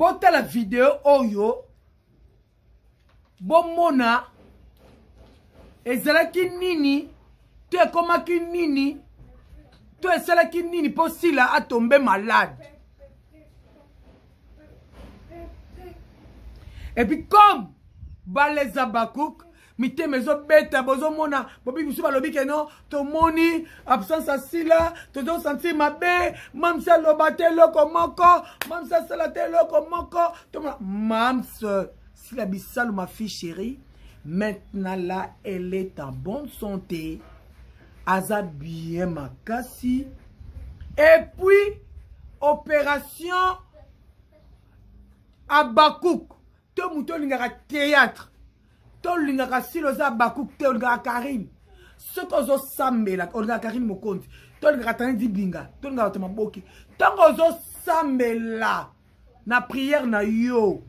botala video oyo bomona ezalaki nini to ekomaki nini to esalaki nini mpo sila atombe malade epuis comme baleza bakuk mitema ezobeta bozomona bobi bisu balobi ke no tomoni absence asila tozosantir mabe mamsi aloba te eloko moko mamsi asala te eloko moko tomona mams sila bisalu ma fille chérie maintenant là elle est en bonne santé aza bien makasi et puis opération abakouk to moto olingaka théâtre to olingaka sila oza bakuk te olingaka karine soki ozosambela olingaka karine mokonzi to olingaka tani dibinga to olingaka bato maboke ntango ozosambela na priere na yo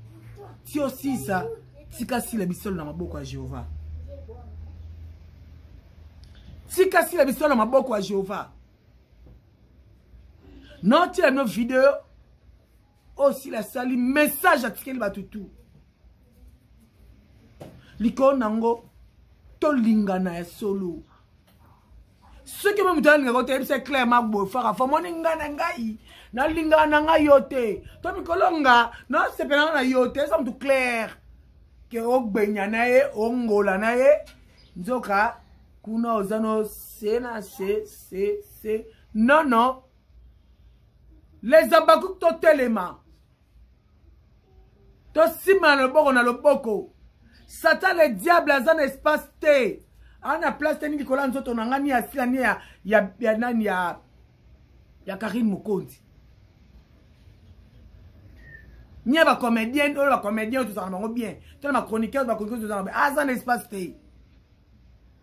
ti osisa tika sila bisolo na maboko ya jehovah tika sila bisolo na maboko ya jehovah notiela bino video oyo oh, sila asali message atikeli bato tu likolo na yango tolingana ya solo soki mpe moto alingaka te yebisa clairement bofaka famoni nga na ngai nalingaka na ngai yo te to mikolo nga nasepelanga na yo te eza moto claire ke ogbenya na ye ongola na ye nzoka kuna oza no se na se se se non non les habakuk totelema tosimana na loboko na loboko satan le diable aza na espace te aza na place te nini kola nzoto na ngai ni ya sila ni ya, ya, ya nani ya, ya karine mokonzi ni ya bacomédienne oyo bacomédien oyo tozala na bango bien to na bachroniqueur bachroniqueur tozala na bango aza na espace te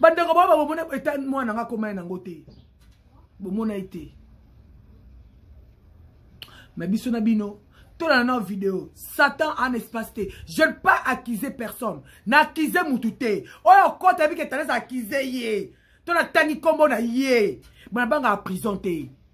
bandeko bao babomona eta mwana nga akomai nango te bomona ye te me biso na bino tolana nao video satan en espace te je ne pas accuse personne na accuse mutu te oyo okota yebi ke tendance accuse ye to natangi nkombo na ye bona bangaka prison te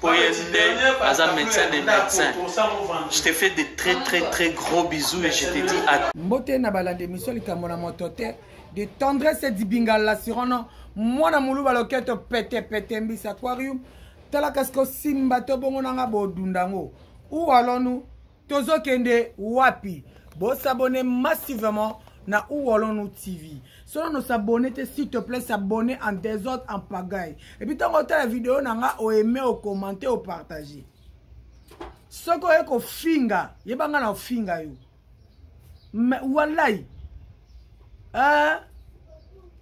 Koyende, aza médecin des médecins. Je te fais des très très très gros bisous et je te dis à... Mbote na balande émission likambo na moto te. De tendresse et dibinga la sirono. Mwana muluba loketo pete pete mbisa aquarium. Tala kasko simba to bongo nanga bodundango. Ou allons-nous tozokende wapi bosabone massivement na uwolonu tv soki no s'abonne te s'il te plaît s'abonne en désordre en pagaille epuis ntango otala video na nga oaime ocommente opartage soki oye kofinga yeba nga na ofinga yo walai uh,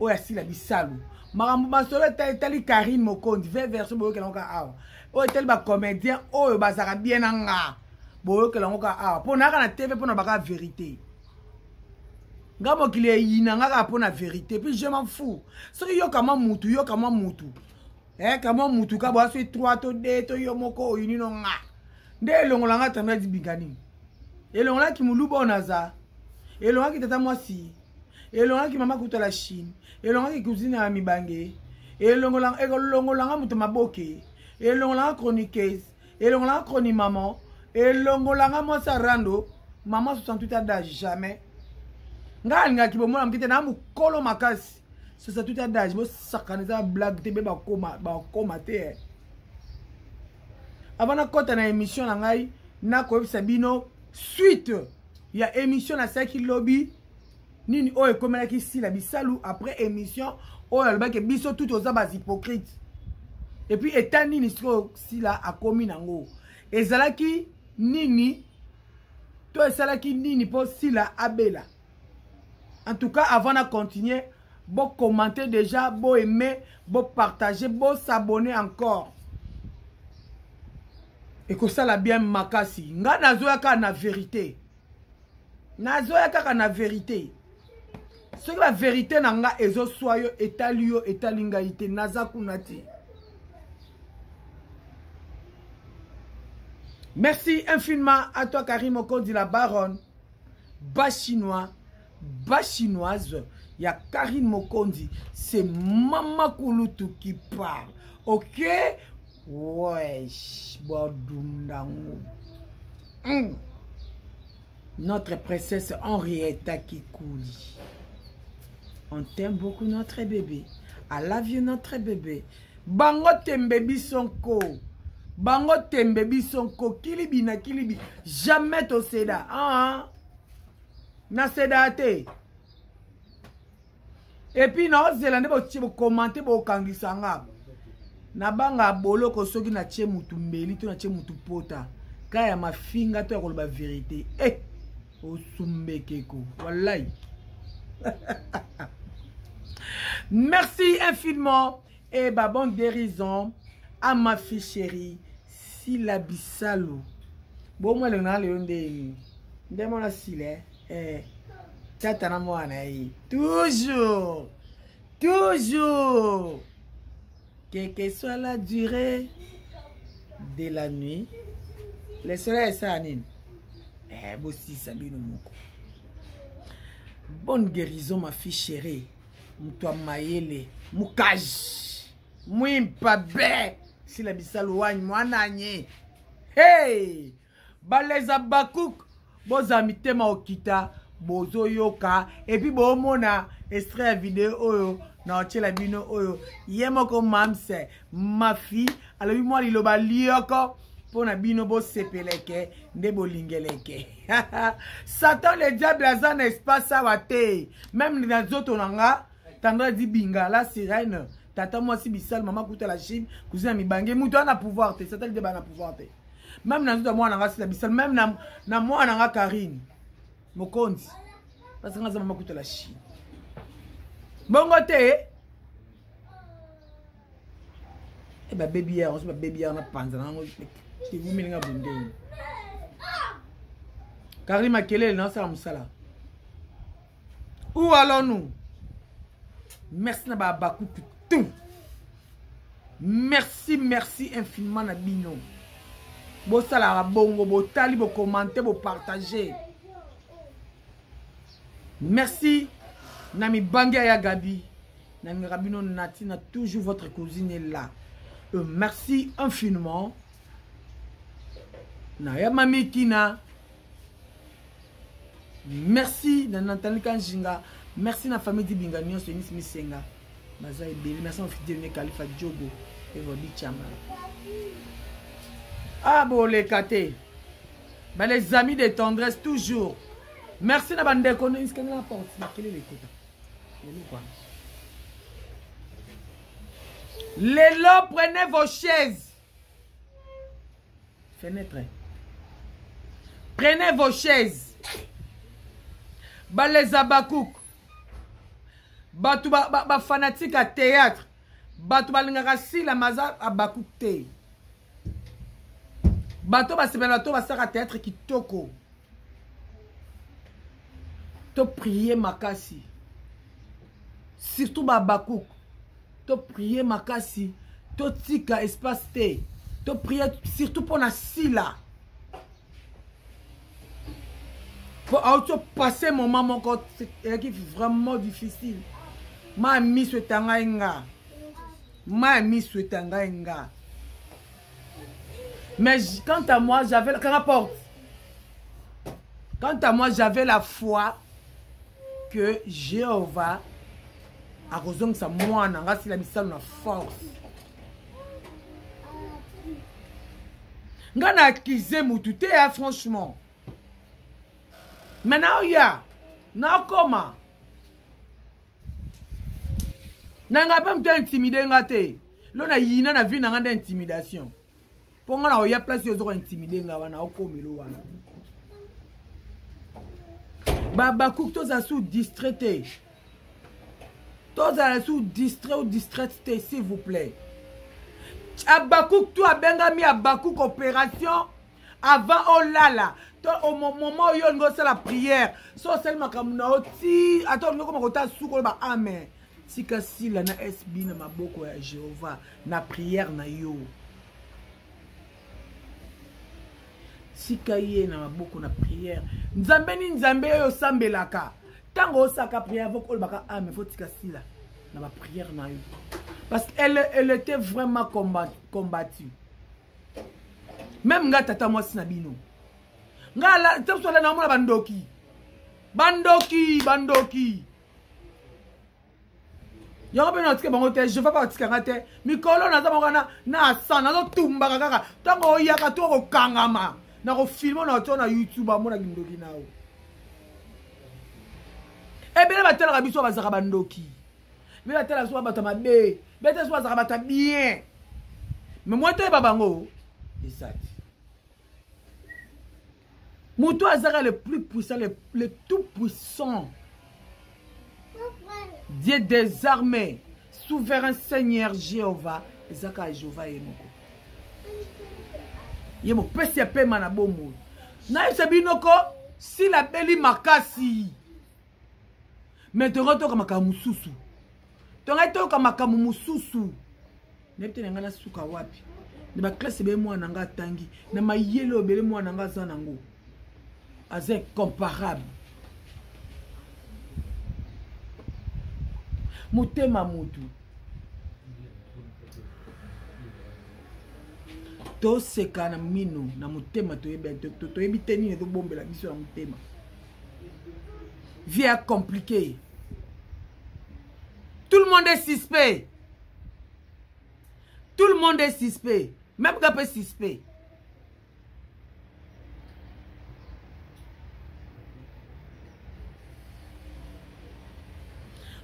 oyo asila bisalu makambo masolo etali karine mokonzi ve version boyokela yango kaka awa oyo etali bacomédien oyo bazalaka bien na nga boyokela yango kaka awa mpo nayaka na tv mpo na baka verité nga mokili eyina nga kaka mpo na verité puis je m'en fou soki yoka mwa mutu yoka mwa mutu eh, kamwa mutu ka boya soki 3 to 2 to yo moko oyinino nga nde elongola nga tanda dibinga nini elongolaki moluba oyo naza elongaki tata mwasi elongaki mama kutala chine elongaki cousine ya mibange elongolanga moto maboke elongolanga chroniqueuse elongolanga chroni maman elongolanga mwasi ya rando mama 68 ada jamais ngai alingaki bomona moke te na mokolo makasi 68 adage bosakana eza blague te mpe bakoma te avant nakota na émission na ngai nakoyebisa bino suite ya émission nasalaki lobi nini oyo ekomelaki sila bisalu après émission oyo alobaki biso tout oza bahypocrite epuis eta nini sikoyo sila akomi nango ezalaki nini to esalaki nini mpo sila abela en tout cas avant na continuer bo commenter déjà bo aimer bo partager bo s'abonner encore ekosala bien makasi ngai nazoya kaka na verité nazoya kaka na verité soki baverité na ngai ezoswa yo etali yo etali ngai te naza kuna te merci infiniment à toi karime okondi la baronne ba chinois ba chinoise ya karine mokonzi se mama kulutu qui parle ok wesh bodundango mm. notre princesse henrietta kikuli on t'aime beaucoup notre bébé I love you notre bébé bango tembe biso nko bango tembe biso nko kilibi na kilibi jamais toseda aa ah, ah. naseda te epuis naozela nde bokomante bokangisa nga nabanga boloko soki natye motu mbeli to natye motu pota ka ya mafinga to ya koloba verite e eh! osumbekeko wallahi merci infiniment et ba bonne guérison à ma fille chérie sila bisalu bomoi elongi na lelo nde nini nde mwana sila eh, eh. tata na mwana ye eh. toujours toujours que que soit la durée de la nuit le soleil esala nini eh, bosisa bino moko bonne guérison ma fille chérie moto ya mayele mukaji mwimpa be sila bisalo wani mwana nye hey! baleza habakuk bozala mitema okita bozoyoka epuis boomona extrait ya video oyo na otyela bino oyo ye moko mamse mafi alobi mwa liloba lioko mpo na bino bosepeleke nde bolingeleke satan le diable aza na espace awa te meme na nzoto na nga tandra di binga la sirene tata mwasi bisale mama kuta la chine kuzina mibange moto ana pouvoir te satan le diable ana pouvoir te meme na nzoto ya mwana nga sila bisal meme na, na mwana nga karine mokonzi parce nga aza mama kuta la chine bongo te e eh, babebi yare oso babebi yare napanza na yango ewumeli nga bondeni karine makelele naosala mosala où allons-nous merci na bahabakuku tout merci merci infiniment na bino bosalaka bongo botali bokomante bopartage merci na mibange ya gabi nalingaka bino nati na toujours votre cousine est là euh, merci infiniment nayamami kina merci na natali kanjinga merci na famille dibinga nyonso enis misenga baza ebele merci na fidele ne kalifa jogo evobi chamala ah boleka te ba les amis de tendresse toujours merci na bandeko niskanga na porte makelele ekota eloko wana lelo prenez vos chaises Fenêtre. Prenez vos chaises. Balais Abakouk. Bato ba, ba, ba fanatique ya théâtre. Bato balingaka sila maza Abakouk te. Bato basepela to basaka théâtre kitoko. To prier makasi. Surtout ba Abakouk. toprie makasi totika espace te toprie surtout mpo na sila mpo auti opasse moment moko elaki vraiment difficile ma miso etangai nga ma miso etangai nga mais quant à moi j'avais kaka porte quant à moi j'avais la foi que jéhovah akozongisa mwana nga asila bisalu na force nga na akize mutu te ya franchement me naoya nakoma na ngai mpe moto intimide nga te lo na yina na vie na ngai nde intimidation mpo nga na oya place ozoka intimide nga wana okomelo wana babakuk tozala sous distrait te tozala sous distrait ou distraite te s'il vous plaît abakuk tu abengami abakuk opération avant olala to moment oyo olingi osala prière so osali makambo na yo ti ata olingi okoma kota suka oloba amen tika sila na sb na maboko ya jehovah na priere na yo tika ye na maboko na priere nzambe ni nzambe oyo osambelaka ntango osaka priere fo kolobaka ame ah, fo tika sila na bapriere na yo parce que elle, elle était vraiment combattue même nga tata mwasi na bino nga tasola na omona bandoki bandoki bandoki yango mpe natika bango te jehova mpe atika nga te mikolo naza moko wana na san nazotumbaka kaka ntango oyaka to kokangama na kofilme na to na youtube amona kindoki nao ebele batalaka biso bazalaka bandoki ebele batalaka biso babato mabe bete biso bazalaka bato bien me mwa toyeba bango ezali moto azaka le plus puissant le, le tout puissant dieu des armées souverain seigneur jéhovah ezaka ya jéhovah ye moko ye mopesi ya pema na bomoi nayebisa bino ko sila beli makasi me tongai toyoka makambo mosusu tongai toyoka makambo mosusu nayebi te na ngai nasuka wapi na baklasse ebele mwana na ngai atangi na mayele oyo ebele mwana na ngai aza nango aza incomparable motema motu toseka na mino na motema toyebi te nini ezobombela biso na motema vie ya compliqué tout le monde est suspect tout le monde est suspect même nga mpe suspect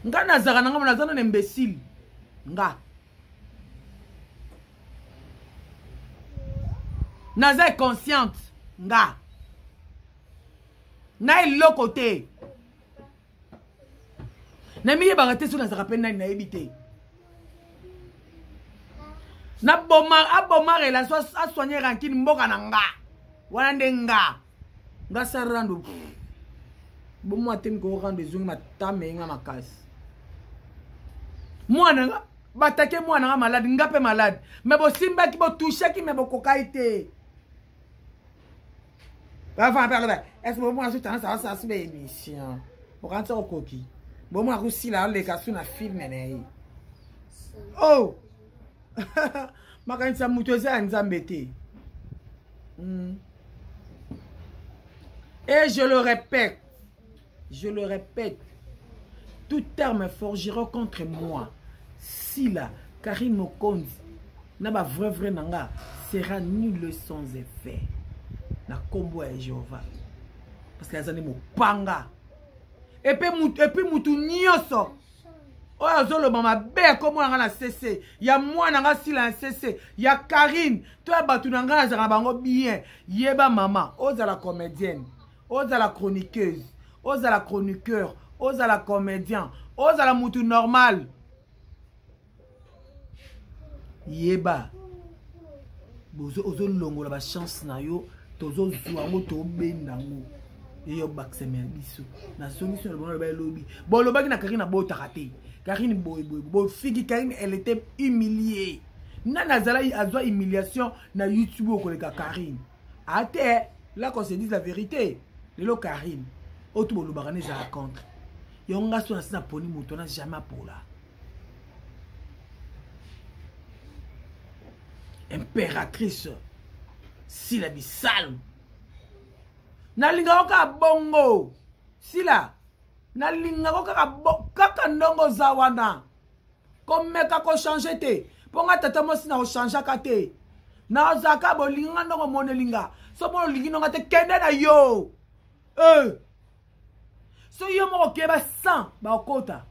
nga nazalaka na nga naza na imbécile nga naza consciente nga na eloko te namiyebaka te so nazalaka mpe nani nayebi te aboma relation asoigne rankine mboka na nga wana nde nga nga sa rando bomwa te mikoko rando ezongi matama enga makasi mwana nga batake mwana nga malade nga mpe malade me bosimbaki botushaki me bokokaki te bavanda mpe aloba ese bomona so tendance aosala so baémission okanisi okoki bomona kosila oleka so na filme na ye o oh! makanisa moto eza ya nzambe te hmm. et je le répète je le répète tout terme forgera contre moi sila karine mokonzi na ba vrai vrai na nga sera nul sans effet na nkombo ya jehova parce que aza nde mopanga epuis mutu nyonso oyo azoloba mabe ya nkombo na ngai na sese ya mwana ngai sila ya sese ya karine to ya bato na ngai nazala na bango bien yeba mama ozala comédienne ozala chroniqueuse ozala chroniqueur ozala comédien ozala mutu normal yeba ozolongola bachance na yo tozozwa yango tobenda yango eye obakisamela biso nazongisi oloba oloba elobi bolobaki na karine abotaka te karine boyeboye bofiki karine elle était humiliée nani azala azwa humiliation na youtube okoleka karine ate là qu'on se dise la vérité lelo karine oyo to bolobaka na ezala contre yango nga so nasi naponi moto wana jamais apola impératrice sila bisalu nalingaka kaka bongo sila nalingaka kaka kaka ndongo oza wana komeka kochange te mpo nga tata mwasi na kochangeaka te nazalaka bolingi nga ndongo monelinga so mona olingi nonga te kende na yo eh. so yo moko okeba 100 bakokota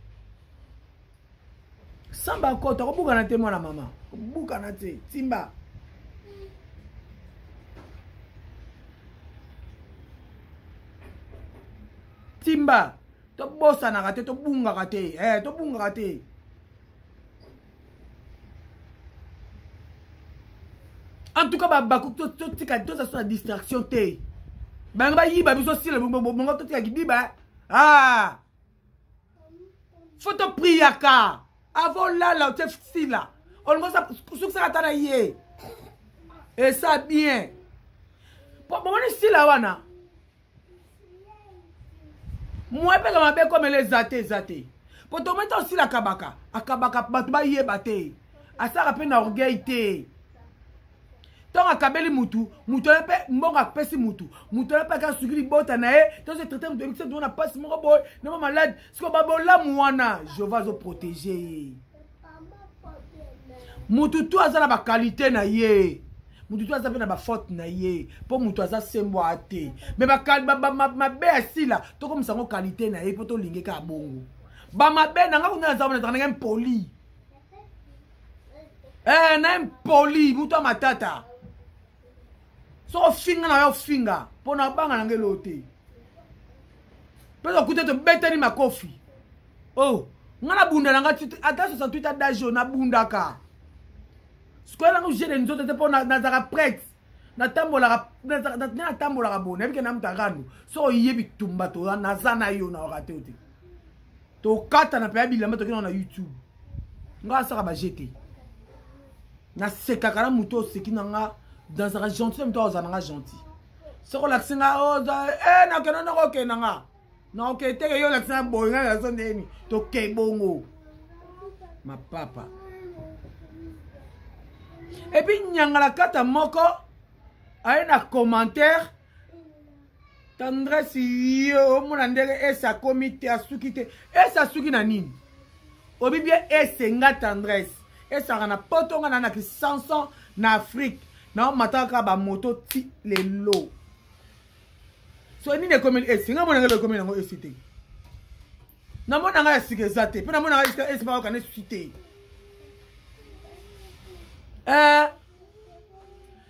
100 bakokota kobukana te mwana mama kobukana te timba timba tobosanaka te tobungaka te eh, tobungaka te en tout cas babaku totika tozasa na distraction te bango bayiba biso sila bongo totika kidiba ah fo topriyaka avo olala otie sila olingo sukisaka ata na ye esa bien bomoni sila wana moyen mpe kama be komela eza te eza te mpo tometa osila akabaka akabaka bato bayeba te asalaka mpe na orgueil te ntango akabeli mutu mutu wana mpe mbongo apesi mutu mutu wana mpe aka suki libota na ye tozo etraite mutu ebikisa tona mpasi moko boye noma malade siko babolamu wana jehova azoprotege ye mutu tu aza na bakalite na ye mutu tu aza mpe na bafaute na ye mpo mutu aza sembo a te me mabe ya sila tokomisa yango kalite na ye mpo tolingi kaka bongo bamabe na ngai kuna naza wana ezaka ndenge mpoli ee eh, na mpoli mutu ya matata soko ofinga na yo ofinga mpo na banga na ngai loo te mpe okuta tobetani makofi o oh, ngai nabunda na ngai ata 68 adage nabundaka sikoyo nango jeu de nzoto te mpo nazalaka prete natambolaka natambolaka boye nayebi ke na moto akandu soko ye bitumba toza naza na yo na orate te tokatana mpe ya bilamba tokendaka na youtube ngai asaka baje te nasekaka na moto oseki na nga dansaka gentil na moto aoza na nga gentil soki olakisi nga oza oh, e eh, nakenda ndoko okenda nga naokei teke yo olakisi nga boye nga nazo ndeni tokei bongo mapapa epuis nyangalakata moko aye na commentaire tendresse yo omona ndenge ese akomi te asuki te ese asuki na nini obi bie ese nga tendresse esaka na poto nga na na kisanson na afrike naomataka bamoto ti lelo so nini ekomeli esi nga mona ngelo ekomeli yango esi te namona nga ya sika eza te mpe namona nga esika esi bakokana esusi te eh,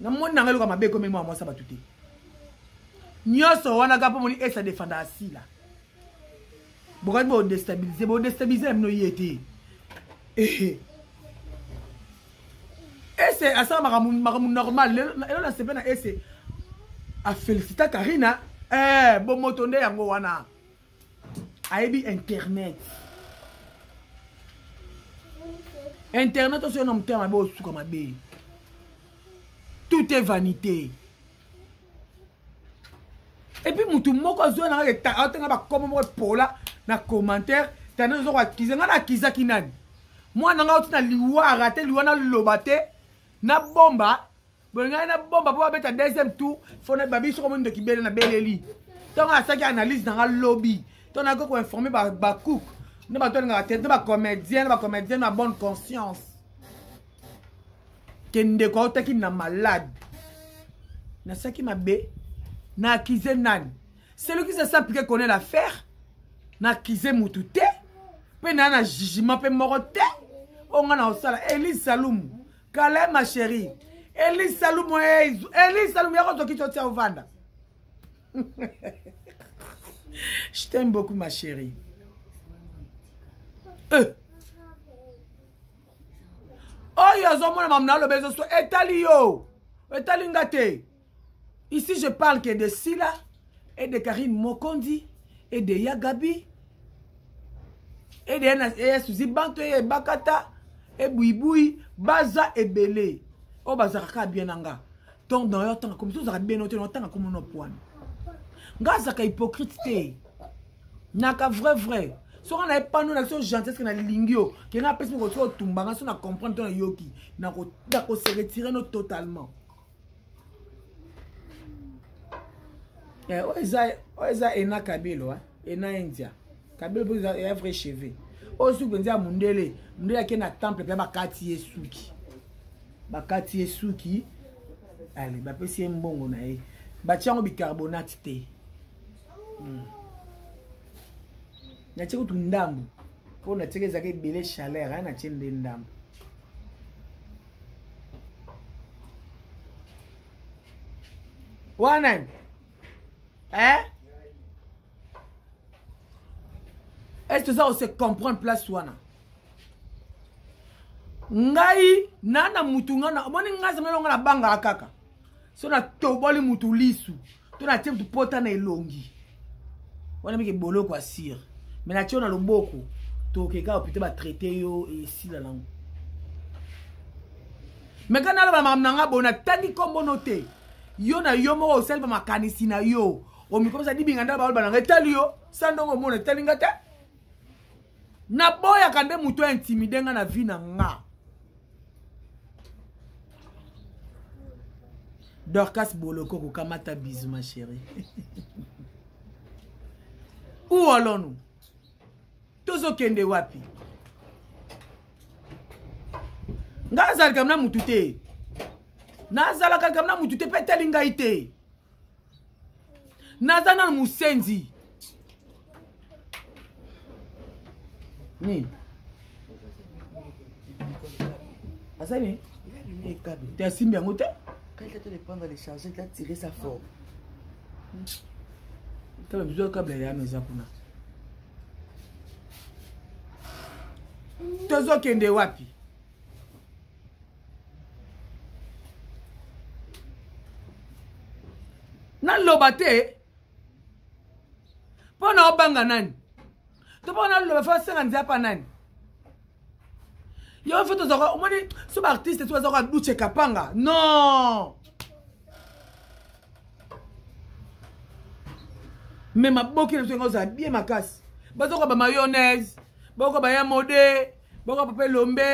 na moni nanga eloka mabe ekomi mwa mwasa bato te nyonso wana kaka mpo moni esa defanda asila bokati bodestabilize bodestabilize na bino ye te ehe ese asala makambo makambo normal elo na sepe na ese afélicita karina eh, bomoto nde yango wana ayebi internet internet oso yo na motema mabe osuka mabe tout est vanité epuis motu moko azwa na kaka aotanga bakomo moko epola na commentaire tanda ozo koakize ngai naakizaki nani mwana ngai oti na liwa arate liwa naloba te nabomba boye ngai na bomba mpo babeta deuxième tour fo na babi soko mondoki bele na beleli ntango asalaki analyse na nga lobi to nakoki koinforme bacook nde bato alingaka te nde bacomédien na bacomédien na bonne conscience kendeko autaki na malade nasalaki mabe na akize nani celui qui se sent piqué connaît l'affaire na akize mutu te mpe naa na jugement mpe moko te oyo ngai na kosala elise salumu kala ma chérie elise salumu elise salumu yako toki totia ovanda je t'aime beaucoup ma chérie euh. oyo azomona mamuna aloba ezoso etali yo etali nga te ici je parle que de sila et de karine mokondi et de ya gabi et de ya eh, suzi banto eye eh, bakata e buibui baza ebele oyo bazalaka kaka bien na nga donc na yo atanga komi tozalaka bien no te na otanga komona pwani nga azalaka hypocrite te naka vrai vrai soki na epano na biso gentesse ke nalingi yo ke nga apesi moko soki otumbanga so na comprendre to nayoki nakoseretire no totalement eh, oyo eza ena kabelo ena india kabelo mpo ya vrai cheveux oyo suki mpenza ya mondele mondele ake na temple mpe bakati ye suki bakati ye suki ale bapesi ye mbongo na ye batya yango bicarbonate te hmm. natye kutu ndambo mpo natyeka ezalaka ebele chaleur natye nde ndambo wana eh? est-ce toza kose comprendre place wana ngai naa na mutu ngai omoni ngai zamela ngo nabangaka kaka so natoboli mutu lisu to natie mutu pota na elongi wana mike boloko asire me natie yo na loboko tokeka hopita batraite yo esila nango me ka naloba makambo na nga boye natangi nkombo no te yo na yo moko osali ba makanisi na yo omikomisa libinga ndalo baoloba na nga etali yo sa ndongo omona etali nga te naboyaka nde moto ya intimide nga na vie na nga dorcas boloko kokamata bizu ma chérie où allons-nous tozokende wapi ngai azalaka na mutu te nazalaka kama na mutu te mpe etali ngai te naza nanu mosenzi nini aza nini te asimbi yango te tala bizu ya kabla yano eza kuna tozokende wapi naloba te mpo na obanga nani to mpo naloba fo asenga nzapa nani yo fo tozaka omoni so baartiste so bazaka duce kapanga non me maboki na biso yanga ozala bie makasi bazoka ba mayonnaise baoka baya mode boko papa elombe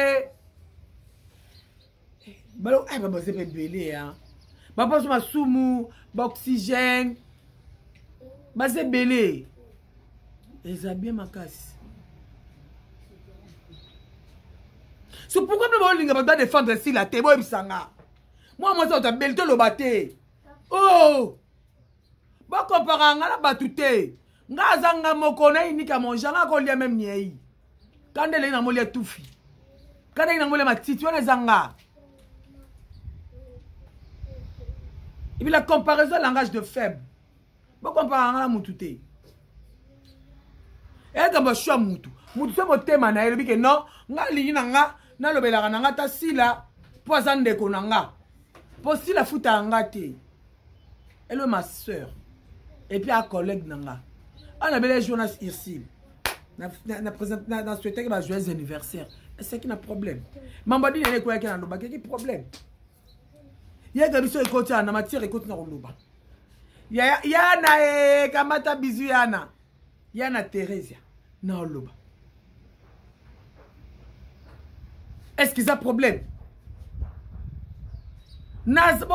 balo ay babaze mpe ebele ya baposo masumu baoxygène baza ebele eza bien makasi so pourkui mpe baolinga bato badefendre esila te boyebisa nga mwa mwasi bato abeli toloba te o oh! bokompaka nga na bato te nga aza nga moko na inika monja nga akolia meme niei kanda eleki nango lia tufi kanda eleki nango lia matiti wana eza nga epuis la comparaison langage de faible bokompaka nga na mutu te eyakamba shwa mutu mutu so motema na ye elobi ke non nga alingi na nga nalobelaka na nga ta sila mpo aza ndeko na nga mpo sila afutaka nga te elle est ma soeur et puis a collègue na nga oyo na bele jonas ursile na souhaitaki ba joyeux anniversaire esaki na problème mambo dini ene ekoyaki na loba keki problème yeke biso ekoti ana matière ekoti na koloba yana e kamata bizu yana ya na theresia na oloba est-ce eza problème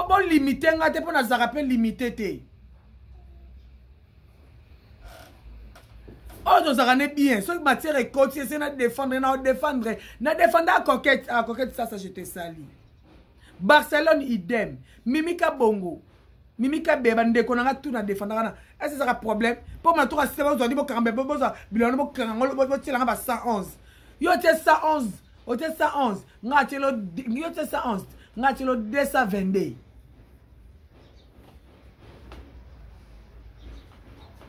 bolimite nga te mpo nazalaka mpe limite te oyo tozalaka ne bien soki matière ekoti ese na défendre na odéfendre na défendre a coquette a coquette sasa je te sali barcelone idem mimika bongo mimi kabe bandeko na nga tu na defendaka na ese ezaka problème mpo matu kasite bozwaki bokanga bozwa bilona bokanga ngo botyelanga ba 111 yo otye 111 otye 111 nga atyelo yo otye 111 nga atyelo 222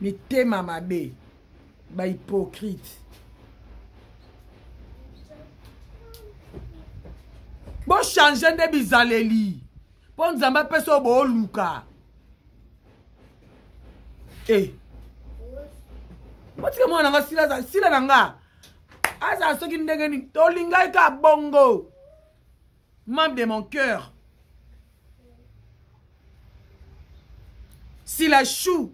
mitema mabe bahypocrite bochange nde bizaleli mpo nzambe apesa oyo booluka e eh. botika mwana na nga sila sila na nga azala soki ndenge nini tolingaki ka bongo membre de mon cœur sila chou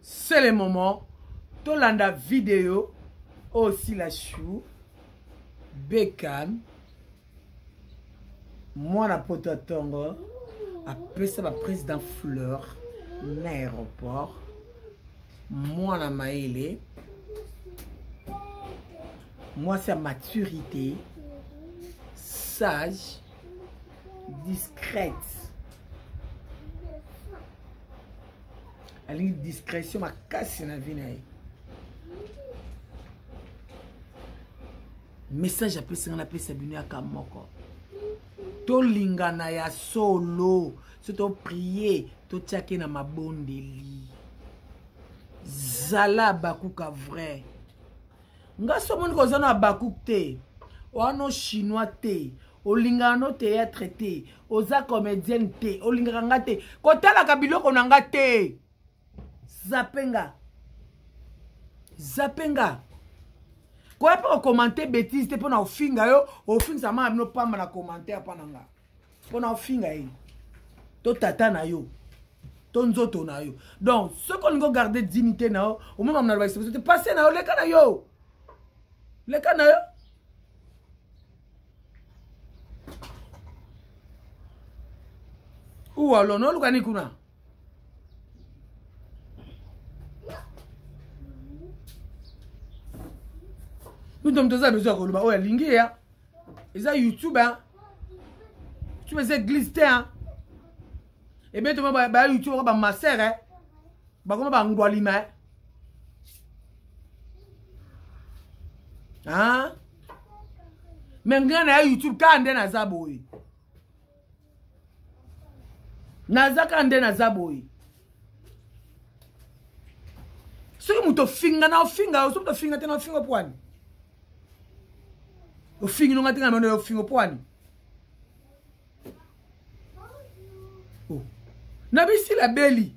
c'est le moment tolanda video oyo oh, sila chou bekam mwana poto ya ntongo apesa baprésident fleur na aéroport mwana mayele mwasi ya maturité sage discrète alingi discrétion makasi na vie na ye message apesanga napesa bino yaka moko tolingana ya solo so toprie totiaki na mabondeli zala bakuka vrai nga so omoni koza na habakuk te wano chinois te olingaka no théâtre te oza comédienne te olingaka nga te kotalaka biloko na nga te zape nga zape nga koya mpe kokomante bétise te mpo na ofinga yo ofingisa mama bino pamba na commentaire mpa na nga mpo na ofinga ye to tata na yo to nzoto na yo donc soki olingi ogarde dignité na yo omemama na lobaisebso te pase na yo leka na yo leka na yo uwa lono olukani kuna mito moto oza bezo ya koloba oyo alingi ya eza youtube hein? youtube eza église te hein? ebeto ma ba, ba youtube ba master hein? bakoma bangwalima hein? hein? me ngai na ya youtube kaka nde naza boye naza kaka nde naza boye soki moto ofinga na ofinga yo soki moto ofinga te na ofinga mpo wani ofingi nonga te na mano ofinga mpo wani oh. na bisila beli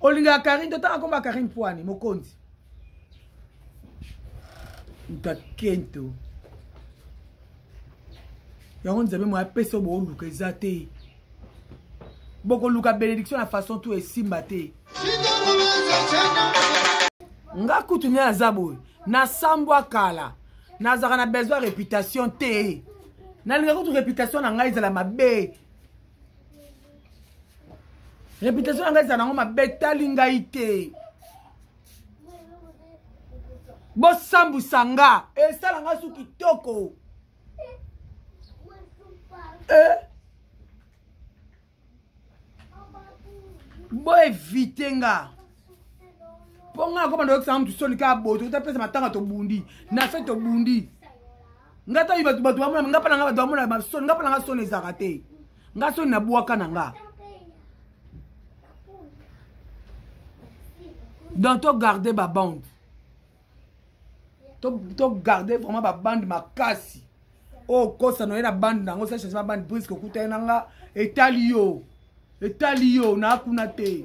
olingaka karine totanga komba karine pwani mokonzi moto akento yango nzambe moya apesa booluka eza te bokoluka benediction na façon to esimba te nga kutu nde naza boye nasambwa kala nazalaka na besoin ya reputation te nalinga kutu reputation na ngai ezala mabe reputation na ngai eza nango mabe etali ngai te bosambwisa nga esala nga su kitoko eh? boevite nga mpo ngai akoma ndoyokisanga motu soni kaka boye tokotapesa matanga tobundi na fe tobundi nga tayi bato bato bamona nga mpa na nga bato bamona basoni nga mpa na nga soni ezalaka te nga soni na bwaka na nga donc to garde babande to garde vraiment babande makasi oyo oh, kosa noye na bande na yango sa changement bande briske okuta ye na nga etali yo etali yo naa kuna te